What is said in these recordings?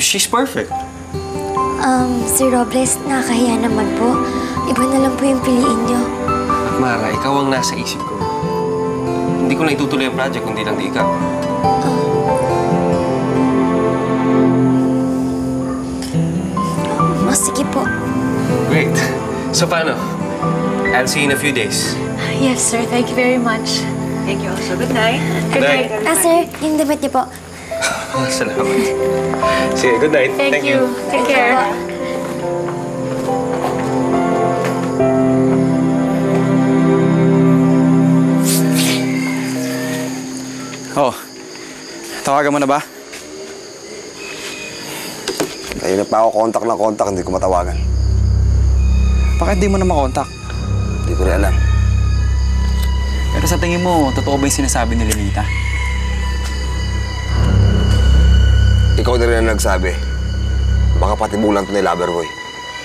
she's perfect. Um, Sir Robles, nakakahiya naman po. Iba na lang po yung piliin niyo. At Mara, ikaw ang nasa isip ko. Hindi ko na itutuloy ang project kundi lang di ikaw. Oh, sige po. Great. So paano? I'll see you in a few days. Yes, sir. Thank you very much. Thank you also. Good night. Good night. Ah, sir, yung damit niyo po. Salamat. Sige, good night. Thank, you. Take care. Oh, tawagan mo na ba? Kanina pa ako kontak na kontak, hindi ko matawagan. Bakit di mo na makontak? Hindi ko rin alam. Pero sa tingin mo, totoo ba yung sinasabi ni Lenita? Ikaw na rin ang nagsabi. Baka patibulan to ni Loverboy.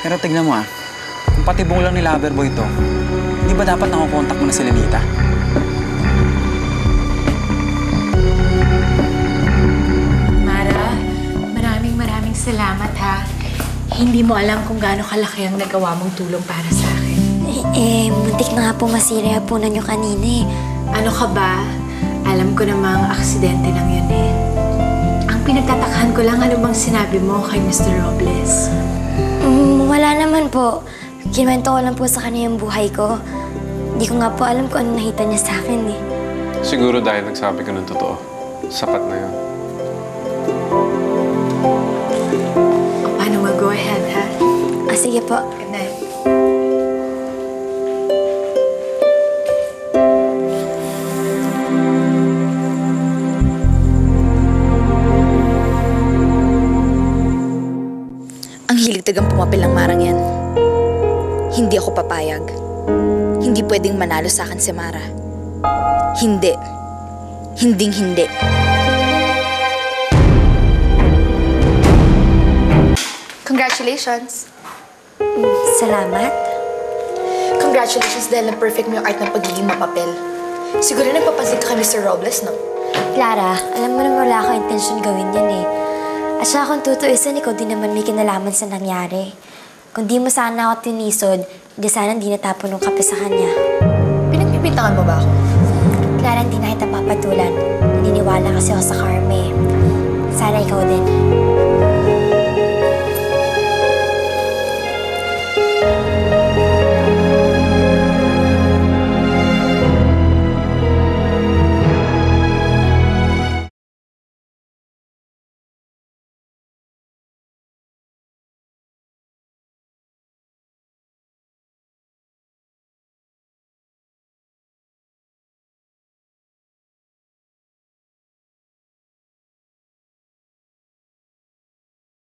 Pero tignan mo ah, kung patibong lang ni Loverboy to, hindi ba dapat nakokontak mo na si Lenita? Mara, maraming maraming salamat ha. Hindi mo alam kung gaano kalaki ang nagawa mong tulong para sa akin. Eh, eh muntik na nga po masira yung punan niyo kanina eh. Ano ka ba? Alam ko namang aksidente lang ko lang ano bang sinabi mo kay Mr. Robles. Mm, wala naman po. Kinuwento ko lang po sa kanya yung buhay ko. Hindi ko nga po alam kung ano nakita niya sa akin eh. Siguro dahil nagsabi ko ng totoo. Sapat na yun. O, paano mag-go ahead ha? Ah, sige po. Ang tagang pumapil ng marang yan. Hindi ako papayag. Hindi pwedeng manalo sa akin si Mara. Hindi. Hinding hindi. Congratulations! Salamat. Congratulations dahil na-perfect mo yung art ng pagiging mapapel. Siguro nagpapansin ka kay Mr. Robles, no? Clara, alam mo naman wala akong intensyon gawin yan eh. At saka kung tutuisan, ikaw din naman may kinalaman sa nangyari. Kung di mo sana ako tinisod, di sana di natapon ng kape sa kanya. Pinagpipintangan mo ba ako? Clara, hindi na kita papatulan. Naniniwala kasi ako sa karma eh. Sana ikaw din.